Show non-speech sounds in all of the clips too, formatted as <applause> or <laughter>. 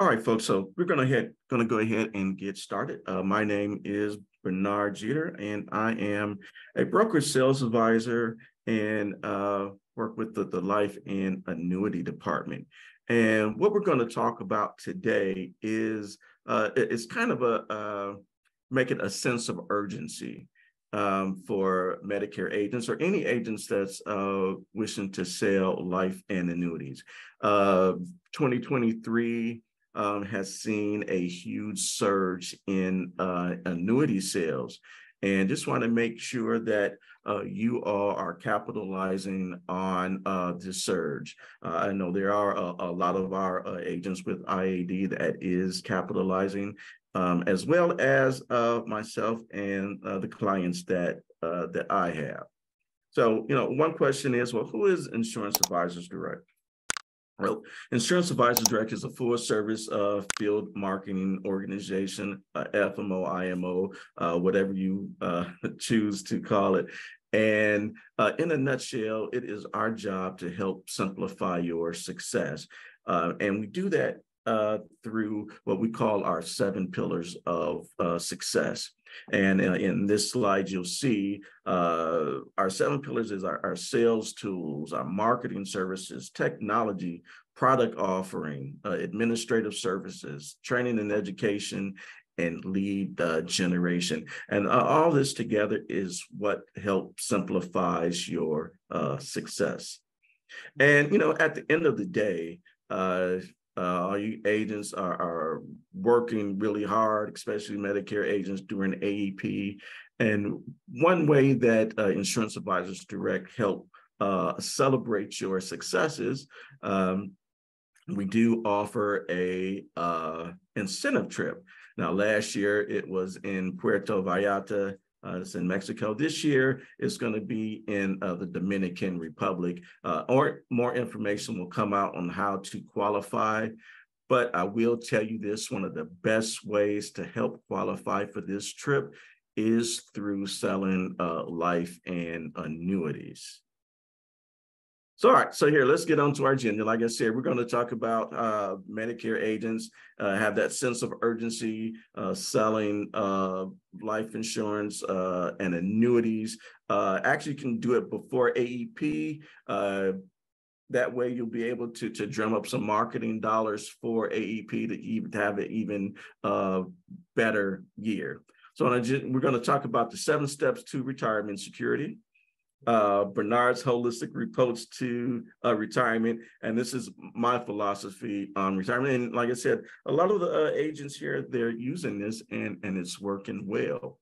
All right, folks. So we're gonna head gonna go ahead and get started. Uh, my name is Bernard Geter, and I am a broker sales advisor and uh, work with the, the life and annuity department. And what we're going to talk about today is uh, it's kind of a uh, make it a sense of urgency um, for Medicare agents or any agents that's uh, wishing to sell life and annuities. Uh, 2023 um, has seen a huge surge in uh, annuity sales. And just want to make sure that uh, you all are capitalizing on uh, the surge. Uh, I know there are a, a lot of our uh, agents with IAD that is capitalizing, um, as well as uh, myself and the clients that that I have. So, you know, one question is, well, who is Insurance Advisors Direct? Insurance Advisors Direct is a full service uh, field marketing organization, uh, FMO, IMO, uh, whatever you uh, <laughs> choose to call it. And uh, in a nutshell, it is our job to help simplify your success. Uh, and we do that through what we call our seven pillars of success. And uh, in this slide, you'll see uh, our seven pillars is our, our, sales tools, our marketing services, technology, product offering, uh, administrative services, training and education, and lead uh, generation. And uh, all this together is what helps simplifies your uh, success. And, you know, at the end of the day, all you agents are, are working really hard, especially Medicare agents during AEP. And one way that uh, Insurance Advisors Direct help uh, celebrate your successes, um, we do offer a uh, incentive trip. Now, last year it was in Puerto Vallarta, uh, it's in Mexico. This year, it's going to be in uh, the Dominican Republic. Uh, or more information will come out on how to qualify. But I will tell you this one of the best ways to help qualify for this trip is through selling uh, life and annuities. So, all right, so here, let's get on to our agenda. Like I said, we're going to talk about uh, Medicare agents, uh, have that sense of urgency, uh, selling uh, life insurance uh, and annuities. Uh, actually, can do it before AEP. that way, you'll be able to, to drum up some marketing dollars for AEP to, even, to have an even better year. So, we're going to talk about the seven steps to retirement security uh, Bernard's holistic approach to uh, retirement. And this is my philosophy on retirement. And like I said, a lot of the uh, agents here, they're using this and, and it's working well.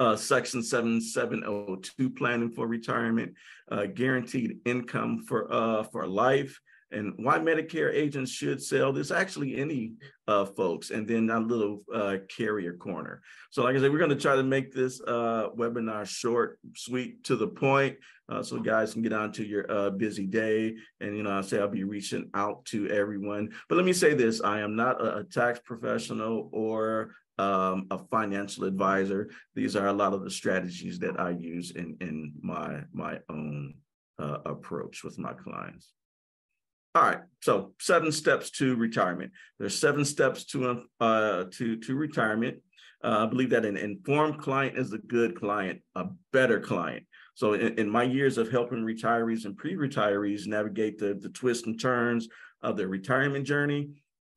Uh, Section 7702 planning for retirement, uh, guaranteed income for uh, for life, and why Medicare agents should sell this, actually any uh, folks, and then a little uh, carrier corner. So like I said, we're gonna try to make this uh, webinar short, sweet, to the point, uh, so guys can get on to your uh, busy day. And, you know, I say I'll be reaching out to everyone. But let me say this, I am not a, a tax professional or um, a financial advisor. These are a lot of the strategies that I use in, in my, my own uh, approach with my clients. All right, so seven steps to retirement. There's seven steps to uh, to to retirement. Uh, I believe that an informed client is a good client, a better client. So in, in my years of helping retirees and pre-retirees navigate the, the twists and turns of their retirement journey,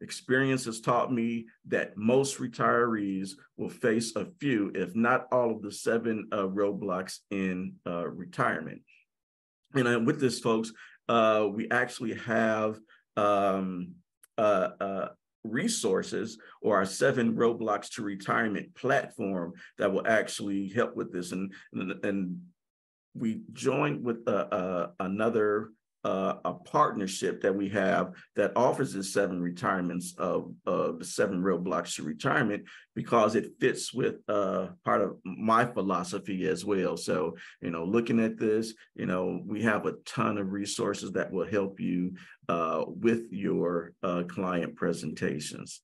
experience has taught me that most retirees will face a few, if not all of the seven uh, roadblocks in uh, retirement. And uh, with this, folks, uh, we actually have um, uh, uh, resources or our seven roadblocks to retirement platform that will actually help with this. And, and, and we joined with uh, uh, another uh, a partnership that we have that offers the seven retirements of, of the seven real blocks to retirement because it fits with uh, part of my philosophy as well. So, you know, looking at this, you know, we have a ton of resources that will help you uh, with your uh, client presentations.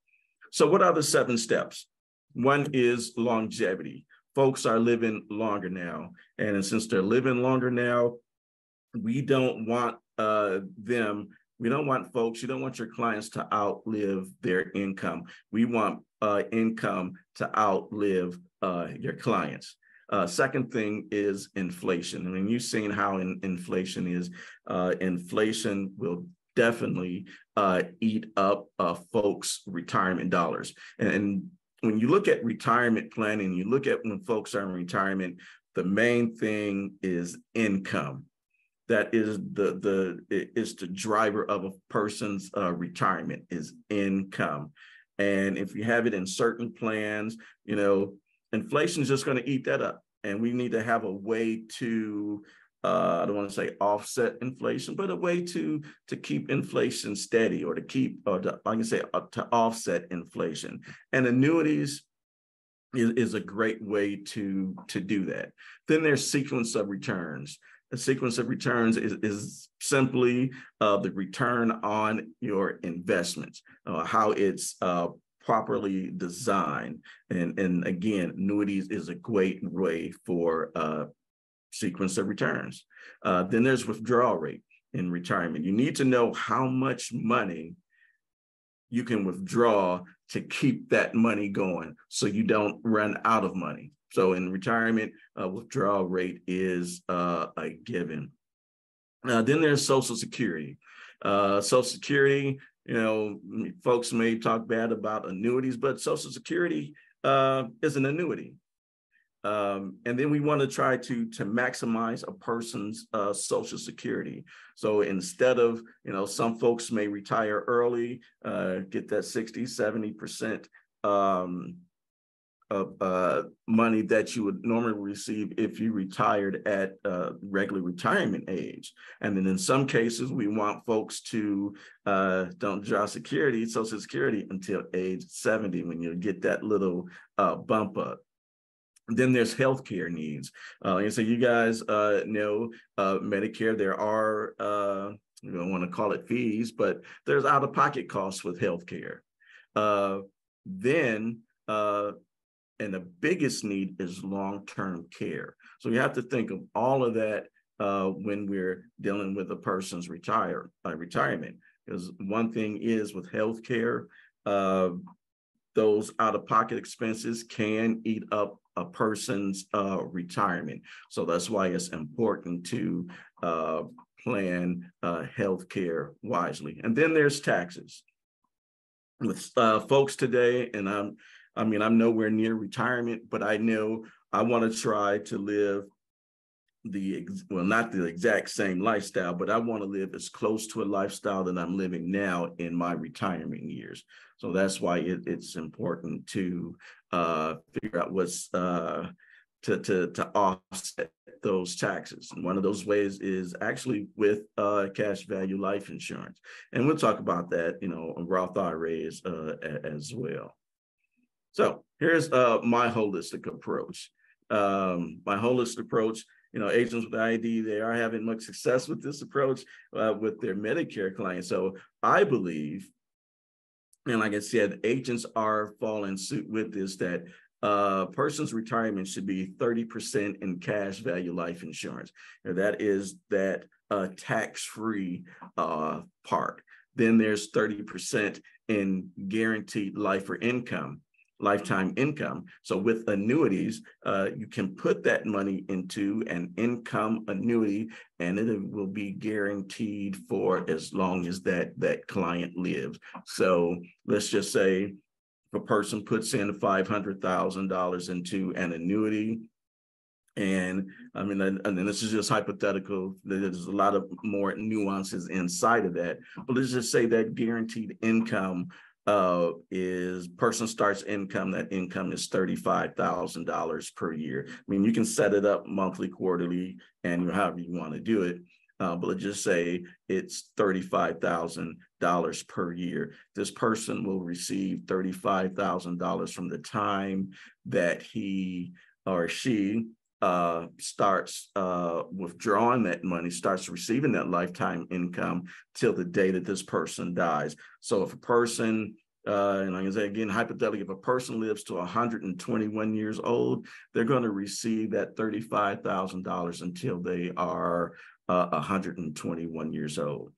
So, what are the seven steps? One is longevity. Folks are living longer now. And since they're living longer now, we don't want uh, them We don't want folks, you don't want your clients to outlive their income. We want uh, income to outlive uh, your clients. Uh, second thing is inflation. I mean, you've seen how in, inflation is. Uh, inflation will definitely uh, eat up uh, folks' retirement dollars. And when you look at retirement planning, you look at when folks are in retirement, the main thing is income that is the the is the driver of a person's uh, retirement is income and if you have it in certain plans you know inflation is just going to eat that up and we need to have a way to uh, I don't want to say offset inflation, but a way to to keep inflation steady or to keep, or to, like I say, uh, to offset inflation. And annuities is, is a great way to to do that. Then there's sequence of returns a sequence of returns is, is simply uh, the return on your investments, uh, how it's uh, properly designed. And, and again, annuities is a great way for uh, sequence of returns. Uh, then there's withdrawal rate in retirement. You need to know how much money you can withdraw to keep that money going so you don't run out of money. So in retirement, uh, withdrawal rate is uh, a given. Uh, then there's Social Security. Uh, Social Security, you know, folks may talk bad about annuities, but Social Security uh, is an annuity. Um, and then we want to try to to maximize a person's uh, social security. So instead of, you know, some folks may retire early, uh, get that 60, 70% um, of uh, money that you would normally receive if you retired at uh, regular retirement age. And then in some cases, we want folks to uh, don't draw security, Social Security until age 70 when you get that little uh, bump up. Then there's healthcare needs. Uh, and so you guys uh, know Medicare, there are, you don't want to call it fees, but there's out-of-pocket costs with healthcare. Then and the biggest need is long-term care. So you have to think of all of that uh, when we're dealing with a person's retire uh, retirement. Because one thing is with healthcare, uh, those out-of-pocket expenses can eat up a person's uh, retirement. So that's why it's important to uh, plan uh, healthcare wisely. And then there's taxes. With uh, folks today, and I'm I mean, I'm nowhere near retirement, but I know I want to try to live the well, not the exact same lifestyle, but I want to live as close to a lifestyle that I'm living now in my retirement years. So that's why it, it's important to uh, figure out what's uh, to to to offset those taxes. And one of those ways is actually with uh, cash value life insurance, and we'll talk about that, you know, Roth IRAs uh, as well. So here's uh, my holistic approach. Um, my holistic approach, you know, agents with ID, they are having much success with this approach uh, with their Medicare clients. So I believe, and like I said, agents are following suit with this that uh, person's retirement should be 30% in cash value life insurance. And that is that uh, tax-free uh, part. Then there's 30% in guaranteed life or income lifetime income. So with annuities, uh, you can put that money into an income annuity and it will be guaranteed for as long as that, that client lives. So let's just say a person puts in $500,000 into an annuity, and I mean, and, and this is just hypothetical. There's a lot of more nuances inside of that. But let's just say that guaranteed income uh, is person starts income, that income is $35,000 per year. I mean, you can set it up monthly, quarterly, and however you want to do it. Uh, but let's just say it's $35,000 per year. This person will receive $35,000 from the time that he or she uh, starts uh, withdrawing that money, starts receiving that lifetime income till the day that this person dies. So if a person, uh, and I say again, hypothetically, if a person lives to 121 years old, they're going to receive that $35,000 until they are 121 uh, years old.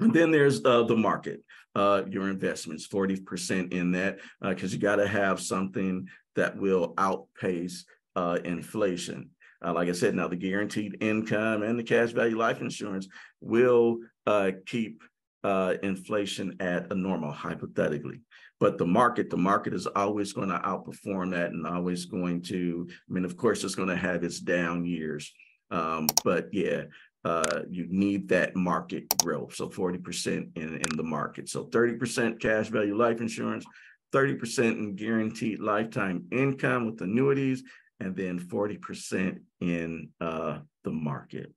And then there's uh, the market, uh, your investments, 40% in that, because uh, you got to have something that will outpace uh, inflation. Uh, like I said, now the guaranteed income and the cash value life insurance will uh, keep inflation at a normal, hypothetically. But the market, the market is always going to outperform that and always going to, I mean, of course, it's going to have its down years. Um, but yeah, uh, you need that market growth. So 40% in, in the market. So 30% cash value life insurance, 30% in guaranteed lifetime income with annuities, and then 40% in uh, the market.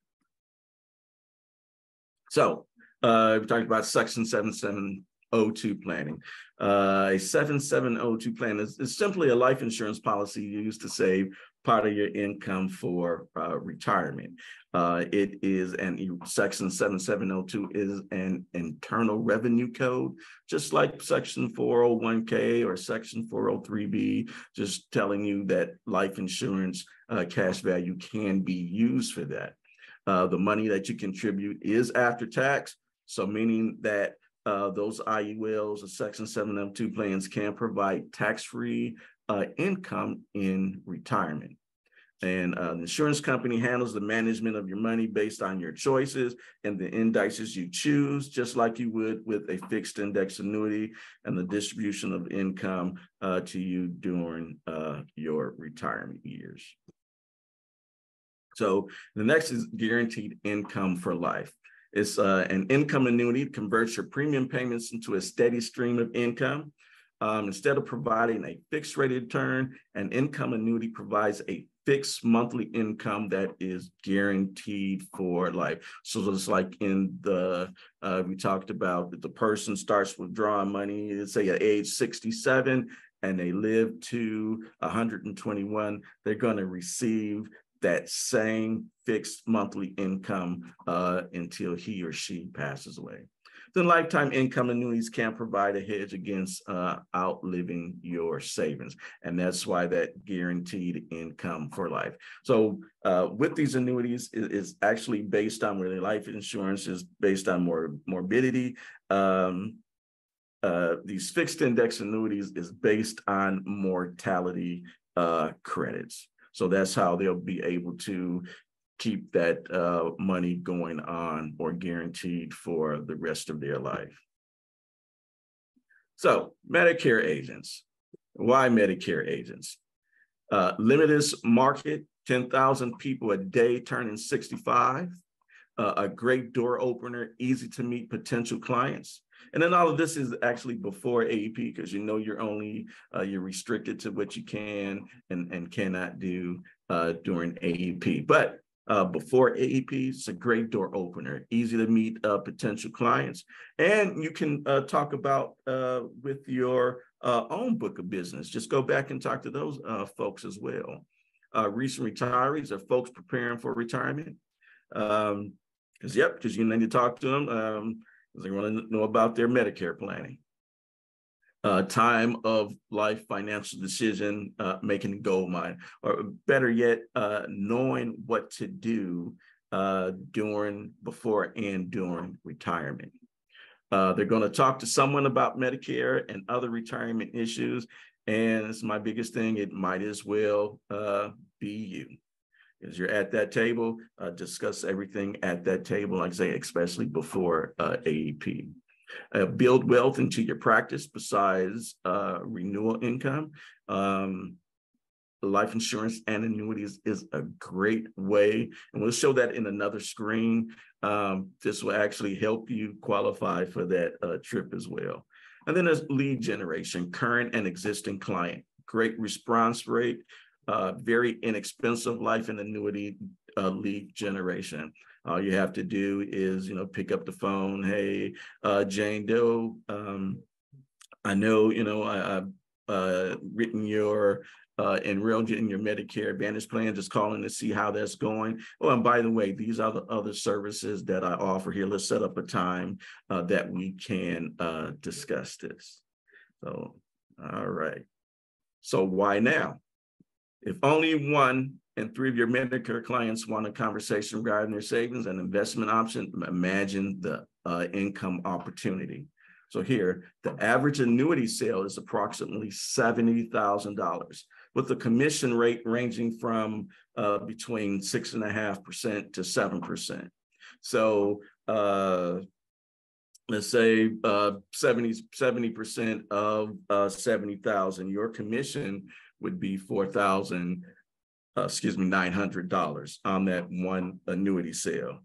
So uh, we talked about Section 7702 planning. Uh, a 7702 plan is, is simply a life insurance policy used to save part of your income for uh, retirement. Uh, it is an section 7702 is an internal revenue code, just like section 401k or section 403b, just telling you that life insurance uh, cash value can be used for that. Uh, the money that you contribute is after tax, so meaning that uh, those IULs or Section 702 plans can provide tax-free uh, income in retirement. And uh, the insurance company handles the management of your money based on your choices and the indices you choose, just like you would with a fixed index annuity and the distribution of income uh, to you during uh, your retirement years. So the next is guaranteed income for life. It's uh, an income annuity that converts your premium payments into a steady stream of income. Um, instead of providing a fixed rate return, an income annuity provides a fixed monthly income that is guaranteed for life. So it's like in the, uh, we talked about that the person starts withdrawing money, let's say at age 67, and they live to 121, they're going to receive that same fixed monthly income uh, until he or she passes away. Then lifetime income annuities can provide a hedge against uh, outliving your savings. And that's why that guaranteed income for life. So uh, with these annuities it is actually based on really life insurance is based on more morbidity. Um, uh, these fixed index annuities is based on mortality uh, credits. So that's how they'll be able to keep that uh, money going on or guaranteed for the rest of their life. So Medicare agents, why Medicare agents? Uh, limited market, 10,000 people a day turning 65, uh, a great door opener, easy to meet potential clients. And then all of this is actually before AEP because you know you're only uh, you're restricted to what you can and, and cannot do uh, during AEP. But uh, before AEP. It's a great door opener, easy to meet uh, potential clients. And you can uh, talk about uh, with your uh, own book of business. Just go back and talk to those uh, folks as well. recent retirees or folks preparing for retirement. Because, um, yep, because you need to talk to them. Um, they want to know about their Medicare planning uh, time of life financial decision uh, making gold mine, or better yet, uh, knowing what to do uh, during, before, and during retirement. Uh, they're going to talk to someone about Medicare and other retirement issues. And it's my biggest thing. It might as well uh, be you. As you're at that table, discuss everything at that table, like I say, especially before AEP. Uh, build wealth into your practice besides uh, renewal income. Um, life insurance and annuities is a great way, and we'll show that in another screen. Um, this will actually help you qualify for that uh, trip as well. And then there's lead generation, current and existing client. Great response rate, uh, very inexpensive life and annuity uh, lead generation. All you have to do is, you know, pick up the phone. Hey, uh, Jane Doe, um, I know, you know, I, have uh, written your uh, enrolled in your Medicare Advantage plan, just calling to see how that's going. Oh, and by the way, these are the other services that I offer here. Let's set up a time uh, that we can uh, discuss this. So, all right. So why now? If only one and three of your Medicare clients want a conversation regarding their savings and investment option, imagine the uh, income opportunity. So here, the average annuity sale is approximately $70,000 with the commission rate ranging from uh, between six and a half percent to seven percent. So uh, let's say uh, 70 percent of uh, 70,000, your commission would be 4,000, uh, excuse me, $900 on that one annuity sale.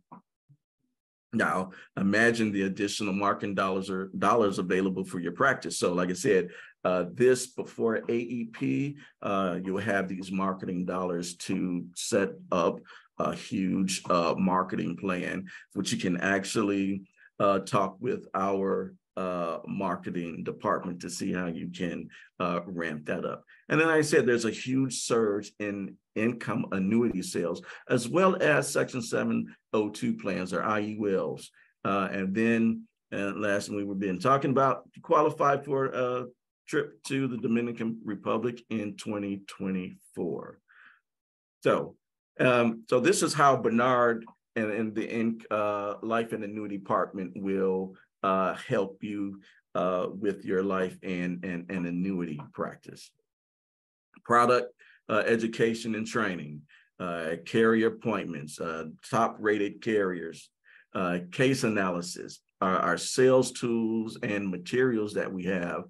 Now, imagine the additional marketing dollars or dollars available for your practice. So, like I said, uh, this before AEP, uh, you'll have these marketing dollars to set up a huge uh, marketing plan, which you can actually uh, talk with our uh, marketing department to see how you can uh, ramp that up. And then I said there's a huge surge in income annuity sales, as well as Section 702 plans or IULs. Uh, and then uh, last we were been talking about qualify for a trip to the Dominican Republic in 2024. So, um, so this is how Bernard and, and the in, uh, life and annuity department will uh, help you uh, with your life and, and, and annuity practice. Product uh, education and training, uh, carrier appointments, uh, top rated carriers, uh, case analysis, our, our, sales tools and materials that we have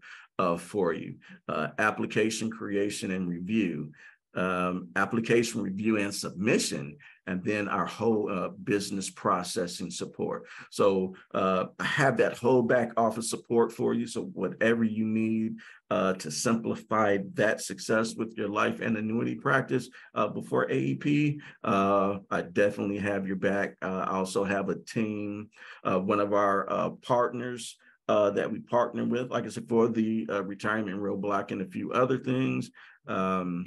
for you, application creation and review, um, application review and submission, and then our whole uh, business processing support. So uh, I have that whole back office support for you. So whatever you need uh, to simplify that success with your life and annuity practice uh, before AEP, uh, I definitely have your back. Uh, I also have a team, one of our partners that we partner with, like I said, for the retirement roadblock and a few other things. Um,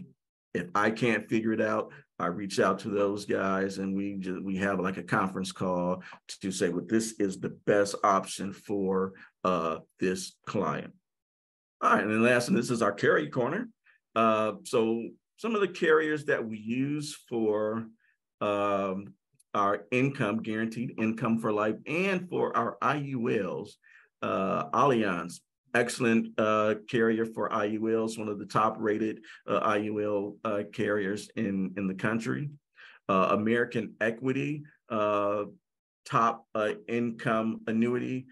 if I can't figure it out, I reach out to those guys and we just, we have like a conference call to say, well, this is the best option for uh, this client. All right, and then last, and this is our carry corner. Uh, so some of the carriers that we use for um, our income, guaranteed income for life, and for our IULs, uh, Allianz, excellent uh, carrier for IULs, one of the top rated uh, IUL uh, carriers in, in the country. Uh, American Equity, uh, top uh, income annuity.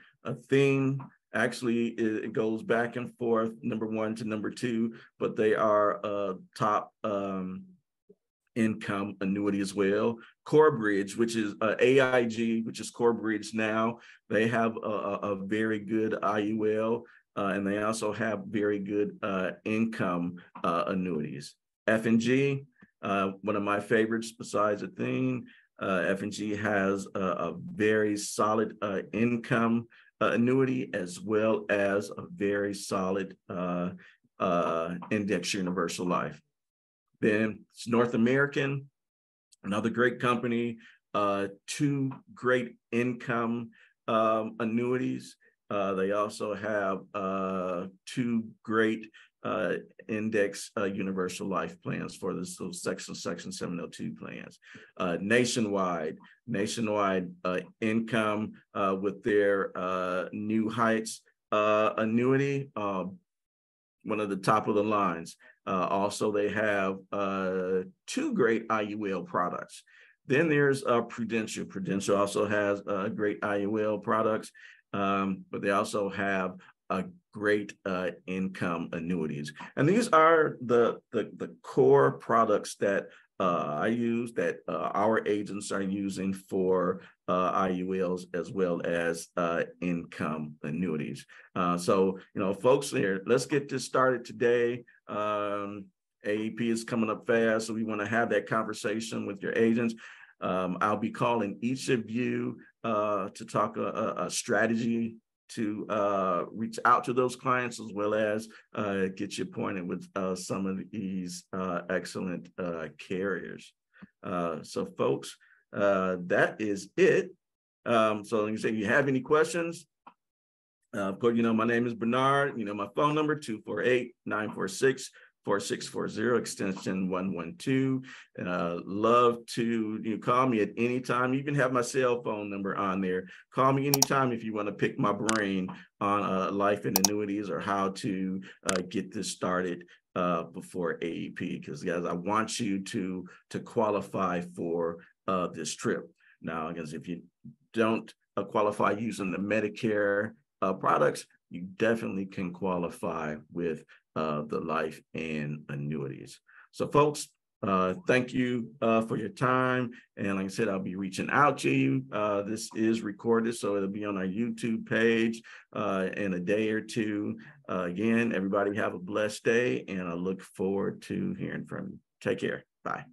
theme actually, it, goes back and forth, number one to number two, but they are top um, income annuity as well. Corebridge, which is uh, AIG, which is Corebridge now, they have a, a very good IUL. Uh, and they also have very good uh, income uh, annuities. F&G, uh, one of my favorites besides Athene, uh, F&G has a, a very solid uh, income annuity as well as a very solid index universal life. Then it's North American, another great company, two great income um, annuities. Uh, they also have uh, two great uh, index uh, universal life plans for this those section section 702 plans. Uh, nationwide, nationwide uh, income with their new heights annuity, um, one of the top of the lines. also, they have two great IUL products. Then there's Prudential. Prudential also has great IUL products um, but they also have a great uh, income annuities. And these are the, the, the core products that uh, I use that uh, our agents are using for uh, IULs as well as uh, income annuities. Uh, so, you know, folks here, let's get this started today. Um, AEP is coming up fast, so we want to have that conversation with your agents. Um, I'll be calling each of you uh, to talk a, a strategy to uh, reach out to those clients as well as uh, get you pointed with uh, some of these uh, excellent uh, carriers. So folks, that is it. Um, so like you say, if you have any questions, of course, you know, my name is Bernard, you know, my phone number 248-946 4640 extension 112. Uh, love to you know, call me at any time. You can have my cell phone number on there. Call me anytime if you want to pick my brain on uh, life and annuities or how to uh, get this started uh, before AEP. Because guys, I want you to to qualify for uh, this trip. Now, because if you don't uh, qualify using the Medicare uh, products, you definitely can qualify with uh, the life and annuities. So folks, uh, thank you uh, for your time. And like I said, I'll be reaching out to you. Uh, this is recorded, so it'll be on our YouTube page uh, in a day or two. Uh, again, everybody have a blessed day, and I look forward to hearing from you. Take care. Bye.